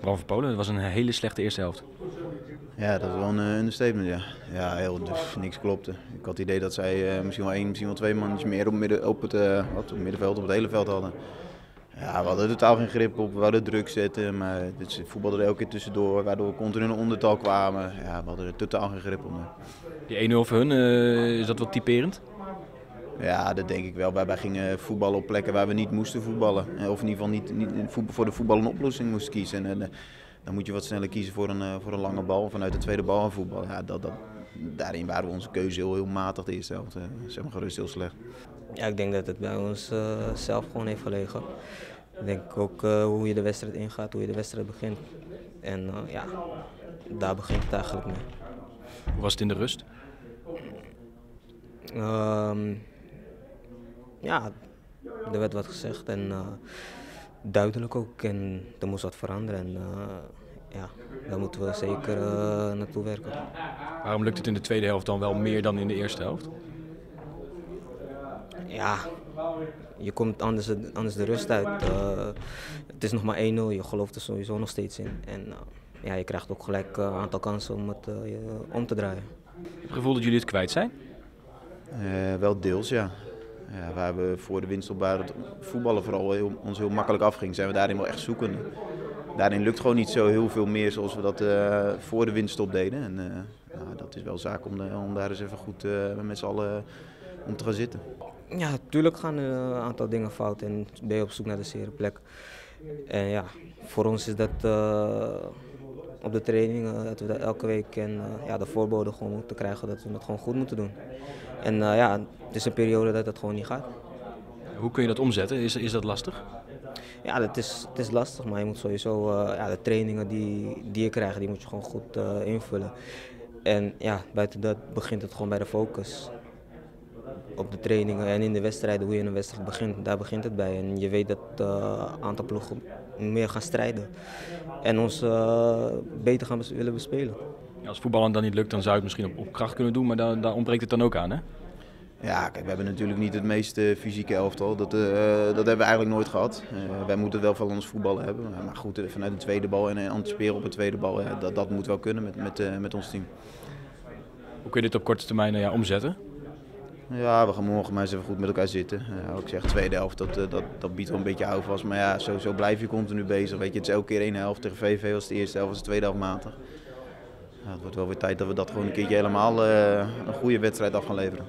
Bram van Polen, dat was een hele slechte eerste helft. Ja, dat is wel een uh, understatement, ja. Ja, heel, dus niks klopte. Ik had het idee dat zij uh, misschien wel één, misschien wel twee mannetjes meer op, midden, op, het, uh, wat, op het middenveld, op het hele veld hadden. Ja, we hadden totaal geen grip op, we hadden druk zetten, maar het voetbalde er elke keer tussendoor, waardoor we continu in ondertal kwamen. Ja, we hadden er totaal geen grip op. Die 1-0 voor hun, is dat wat typerend? Ja, dat denk ik wel. Wij, wij gingen voetballen op plekken waar we niet moesten voetballen. Of in ieder geval niet, niet voor de voetbal een oplossing moesten kiezen. En, dan moet je wat sneller kiezen voor een, voor een lange bal vanuit de tweede bal aan voetbal. Ja, dat, dat, daarin waren we onze keuze heel, heel matig de eerste helft. zeg maar gerust heel slecht. Ja, ik denk dat het bij ons uh, zelf gewoon heeft gelegen. Ik denk ook uh, hoe je de wedstrijd ingaat, hoe je de wedstrijd begint. En uh, ja, daar begint het eigenlijk mee. Hoe was het in de rust? Um, ja, er werd wat gezegd en uh, duidelijk ook. En er moest wat veranderen. En uh, ja, daar moeten we zeker uh, naartoe werken. Waarom lukt het in de tweede helft dan wel meer dan in de eerste helft? Ja, je komt anders, anders de rust uit. het is nog maar 1-0, je gelooft er sowieso nog steeds in. En ja, je krijgt ook gelijk een aantal kansen om het om te draaien. Heb je het gevoel dat jullie het kwijt zijn? wel deels, ja. Waar we voor de winstopbouw het voetballen vooral ons heel makkelijk afging, zijn we daarin wel echt zoekende. Daarin lukt gewoon niet zo heel veel meer zoals we dat uh, voor de winststop deden. En uh, ja, dat is wel zaak om, om daar eens even goed met z'n allen om te gaan zitten. Ja, natuurlijk gaan een aantal dingen fout en ben je op zoek naar de zere plek. En ja, voor ons is dat op de trainingen, dat we dat elke week en ja, de voorboden gewoon moeten krijgen dat we het gewoon goed moeten doen. En uh, ja, het is een periode dat het gewoon niet gaat. Hoe kun je dat omzetten? Is, is dat lastig? Ja, het is, het is lastig, maar je moet sowieso uh, ja, de trainingen die, die je krijgt, die moet je gewoon goed uh, invullen. En ja, buiten dat begint het gewoon bij de focus. Op de trainingen en in de wedstrijden, hoe je een wedstrijd begint, daar begint het bij. En je weet dat een uh, aantal ploegen meer gaan strijden en ons beter gaan bes willen bespelen. Ja, als voetballen dan niet lukt, dan zou je het misschien op, op kracht kunnen doen, maar daar, daar ontbreekt het dan ook aan, hè? Ja, kijk, we hebben natuurlijk niet het meest uh, fysieke elftal. Dat, uh, dat hebben we eigenlijk nooit gehad. Uh, wij moeten wel van ons voetballen hebben. Maar goed, vanuit de tweede bal en anticiperen op een tweede bal, ja, dat, dat moet wel kunnen met, met, met ons team. Hoe kun je dit op korte termijn ja, omzetten? Ja, we gaan morgen maar eens even goed met elkaar zitten. Ik zeg, tweede helft, dat, dat, dat biedt wel een beetje houvast. Maar ja, zo, blijf je continu bezig. Weet je, het is elke keer één helft. Tegen VV was de eerste helft, was de tweede helft matig. Het wordt wel weer tijd dat we dat gewoon een keertje helemaal uh, een goede wedstrijd af gaan leveren.